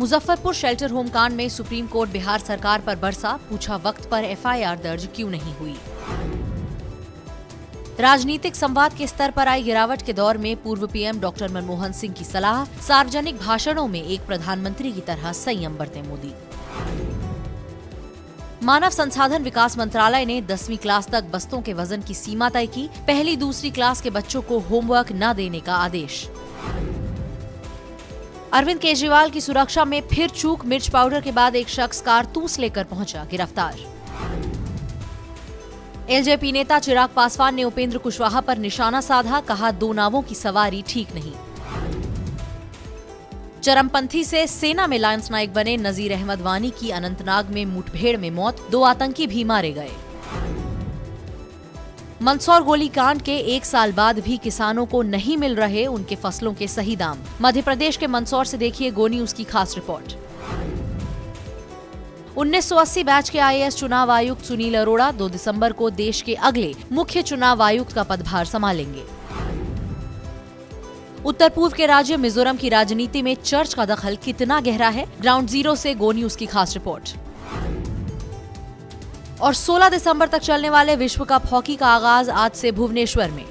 Muzaffarpur shelter home कांड में supreme court Bihar सरकार पर बरसा, पूछा वक्त पर एफआईआर दर्ज क्यों नहीं हुई? राजनीतिक संवाद के स्तर पर आई गिरावट के दौर में पूर्व पीएम डॉक्टर मनमोहन सिंह की सलाह, सार्वजनिक भाषणों में एक प्रधानमंत्री की तरह संयम बरते मोदी। मानव संसाधन विकास मंत्रालय ने दसवीं क्लास तक बस्तों के वज़न की सीमा तय की, पहली दूसरी क्लास के बच्चों को होमवर्क न देने का आदेश। अरविंद केजरीवाल की सुरक्षा में फिर चूक, मिर्च पाउडर के बाद एक शख्स कारतूस लेकर पहुँचा, गिरफ़्तार। एलजेपी नेता चिराग पासवान ने उपेंद्र कुशवाहा पर निशाना साधा, कहा दो नावों की सवारी ठीक नहीं। चरमपंथी से सेना में लायंस नायक बने नजीर अहमद वानी की अनंतनाग में मुठभेड़ में मौत, दो आतंकी भी मारे गए। मंदसौर गोलीकांड के एक साल बाद भी किसानों को नहीं मिल रहे उनके फ़सलों के सही दाम। मध्य प्रदेश के मंदसौर से देखिए गो न्यूज़ की खास रिपोर्ट। 1980 बैच के आईएएस चुनाव आयुक्त सुनील अरोड़ा 2 दिसंबर को देश के अगले मुख्य चुनाव आयुक्त का पदभार संभालेंगे। उत्तर पूर्व के राज्य मिजोरम की राजनीति में चर्च का दखल कितना गहरा है? ग्राउंड ज़ीरो से गो न्यूज़ की खास रिपोर्ट। और 16 दिसंबर तक चलने वाले विश्व कप हॉकी का आगाज़ आज से भुवनेश्वर में।